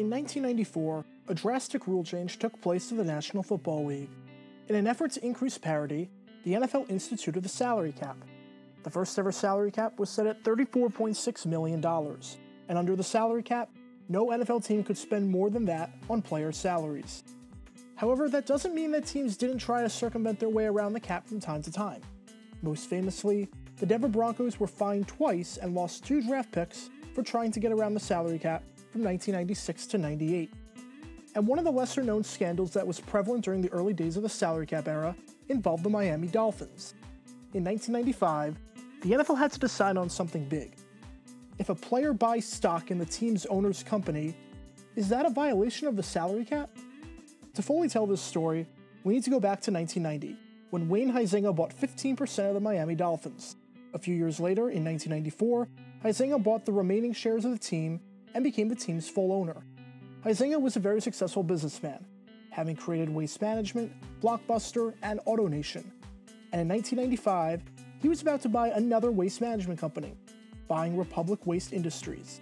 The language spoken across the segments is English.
In 1994, a drastic rule change took place to the National Football League. In an effort to increase parity, the NFL instituted the salary cap. The first ever salary cap was set at $34.6 million, and under the salary cap, no NFL team could spend more than that on player salaries. However, that doesn't mean that teams didn't try to circumvent their way around the cap from time to time. Most famously, the Denver Broncos were fined twice and lost two draft picks for trying to get around the salary cap from 1996 to 98. And one of the lesser known scandals that was prevalent during the early days of the salary cap era involved the Miami Dolphins. In 1995, the NFL had to decide on something big. If a player buys stock in the team's owner's company, is that a violation of the salary cap? To fully tell this story, we need to go back to 1990, when Wayne Huizenga bought 15% of the Miami Dolphins. A few years later, in 1994, Huizenga bought the remaining shares of the team and became the team's full owner. Huizenga was a very successful businessman, having created Waste Management, Blockbuster, and AutoNation. And in 1995, he was about to buy another waste management company, buying Republic Waste Industries.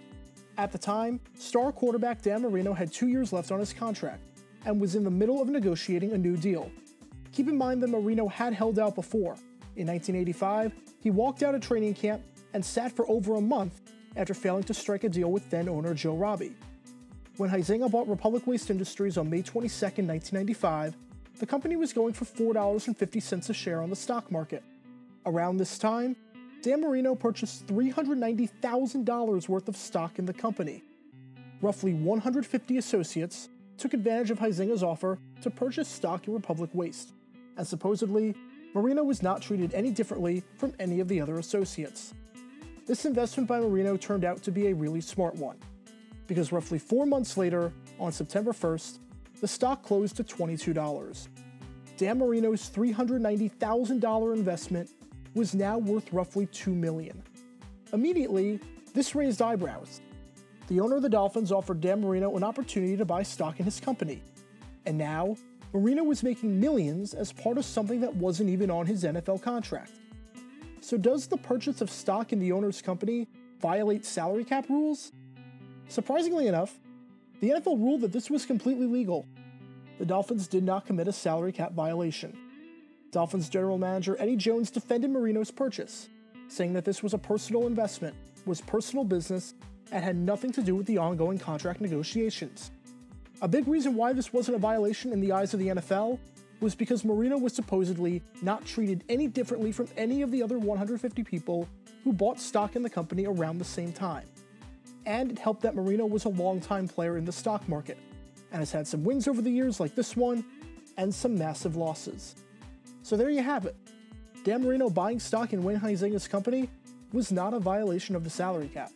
At the time, star quarterback Dan Marino had two years left on his contract and was in the middle of negotiating a new deal. Keep in mind that Marino had held out before. In 1985, he walked out of training camp and sat for over a month after failing to strike a deal with then owner Joe Robbie. When Huizenga bought Republic Waste Industries on May 22, 1995, the company was going for $4.50 a share on the stock market. Around this time, Dan Marino purchased $390,000 worth of stock in the company. Roughly 150 associates took advantage of Huizenga's offer to purchase stock in Republic Waste, and supposedly, Marino was not treated any differently from any of the other associates. This investment by Marino turned out to be a really smart one because roughly four months later, on September 1st, the stock closed to $22. Dan Marino's $390,000 investment was now worth roughly 2 million. Immediately, this raised eyebrows. The owner of the Dolphins offered Dan Marino an opportunity to buy stock in his company. And now, Marino was making millions as part of something that wasn't even on his NFL contract. So, does the purchase of stock in the owner's company violate salary cap rules? Surprisingly enough, the NFL ruled that this was completely legal. The Dolphins did not commit a salary cap violation. Dolphins general manager Eddie Jones defended Marino's purchase, saying that this was a personal investment, was personal business, and had nothing to do with the ongoing contract negotiations. A big reason why this wasn't a violation in the eyes of the NFL was because Marino was supposedly not treated any differently from any of the other 150 people who bought stock in the company around the same time and it helped that Marino was a longtime player in the stock market and has had some wins over the years like this one and some massive losses. So there you have it. Dan Marino buying stock in Wayne Huizenga's company was not a violation of the salary cap.